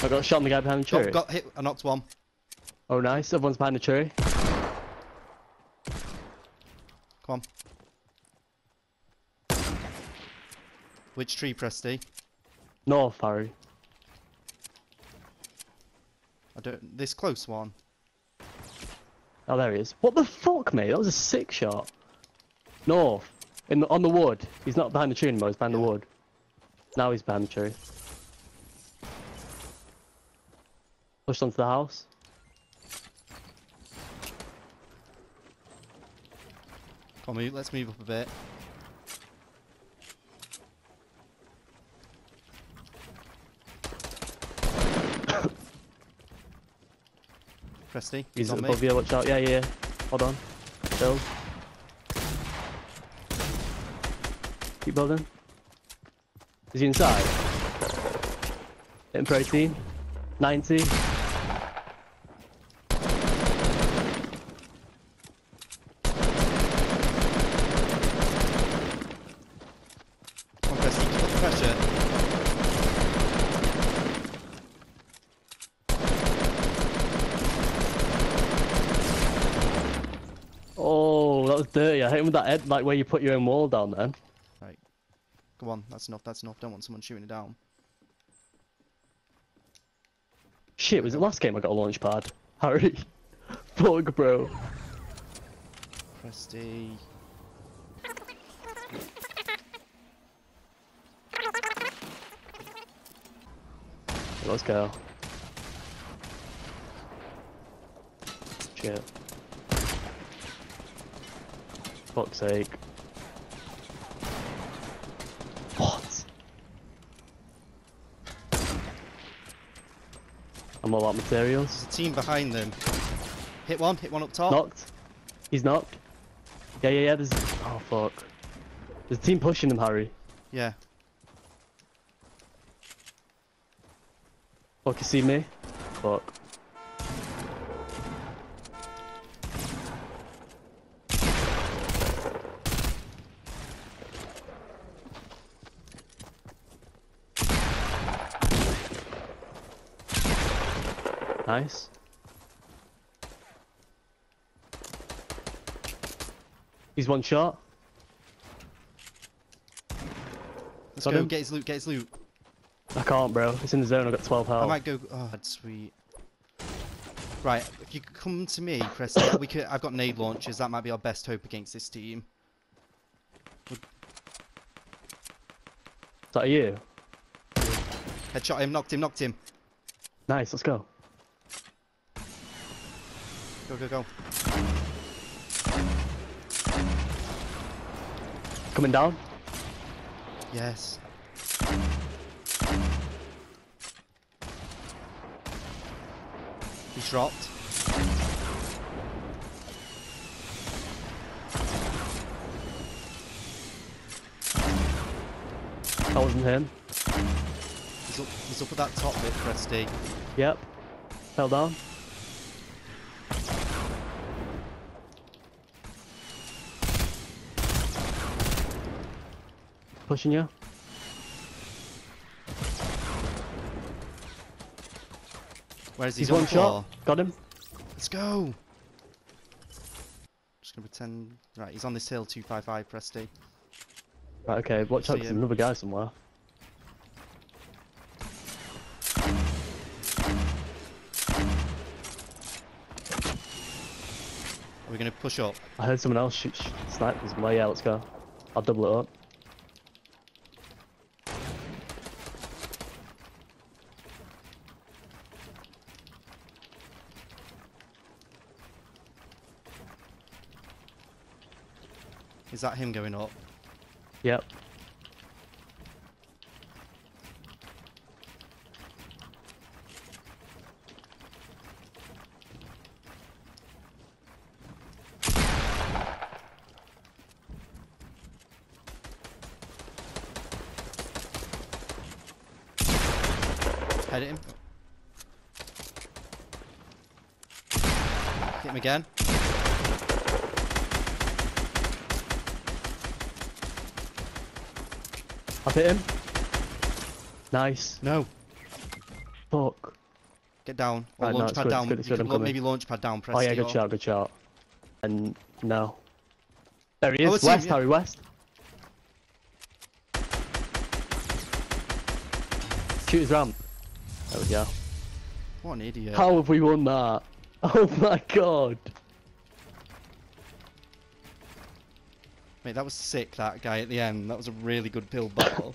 I got shot on the guy behind the tree. Got, got hit. I knocked one. Oh, nice. Everyone's behind the tree. Come on. Which tree, Presty? North, Harry. I don't. This close one. Oh, there he is. What the fuck, mate? That was a sick shot. North. In the, on the wood. He's not behind the tree anymore, he's behind the wood. Now he's behind the tree. Pushed onto the house. Come on, move. Let's move up a bit. Presty, He's on me. above you, watch out. Yeah, yeah, yeah. Hold on. Build. Keep building. Is he inside? Hitting protein. 90. Come on, Presty, keep up the pressure. Oh, that was dirty. I hit him with that head, like where you put your own wall down then. Right. Come on, that's enough, that's enough. Don't want someone shooting it down. Shit, was it last game I got a launch pad? Harry. Fuck, bro. Presty. Let's go. Shit. Fuck's sake. What? I'm all out materials. There's a team behind them. Hit one, hit one up top. Knocked. He's knocked. Yeah, yeah, yeah, there's... Oh, fuck. There's a team pushing him, Harry. Yeah. Fuck, you see me? Fuck. Nice. He's one shot. Let's Got go, him. get his loot, get his loot. I can't, bro. It's in the zone. I've got 12 health. I might go. Oh, that's sweet. Right, if you could come to me, Preston, we could. I've got nade launchers. That might be our best hope against this team. Is that you? Headshot him, knocked him, knocked him. Nice. Let's go. Go, go, go. Coming down. Yes. He's dropped. That wasn't him. He's up, he's up at that top bit, Presty. Yep. Fell down. Pushing you. Where is he? He's He's on one shot. Got him. Let's go. Just gonna pretend. Right, he's on this hill, 255, Presty. Right, okay. Watch out, there's another guy somewhere. Are we gonna push up? I heard someone else shoot sh snipers. Well, yeah, let's go. I'll double it up. Is that him going up? Yep. Head him. Hit him again. I've hit him. Nice. No. fuck? Get down. Or Right, launch it's pad good, down. good, you good, can I'm lo- coming. maybe launch pad down. Press Oh yeah, the good R. shot, good shot. And no. There he Oh, I is. him, West, yeah. Harry West. Shoot his ramp. There we go. What an idiot. How have we won that? Oh my god. That was sick, that guy at the end. That was a really good build battle.